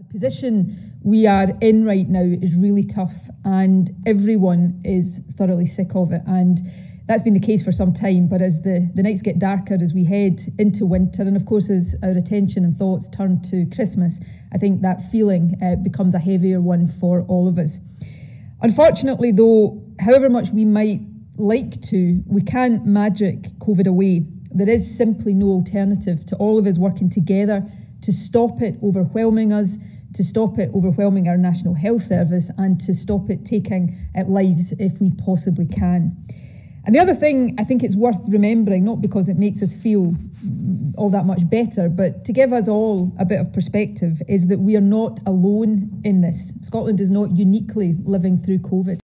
The position we are in right now is really tough, and everyone is thoroughly sick of it. And that's been the case for some time. But as the, the nights get darker, as we head into winter, and of course, as our attention and thoughts turn to Christmas, I think that feeling uh, becomes a heavier one for all of us. Unfortunately, though, however much we might like to, we can't magic COVID away. There is simply no alternative to all of us working together to stop it overwhelming us, to stop it overwhelming our National Health Service, and to stop it taking at lives if we possibly can. And the other thing I think it's worth remembering, not because it makes us feel all that much better, but to give us all a bit of perspective, is that we are not alone in this. Scotland is not uniquely living through COVID.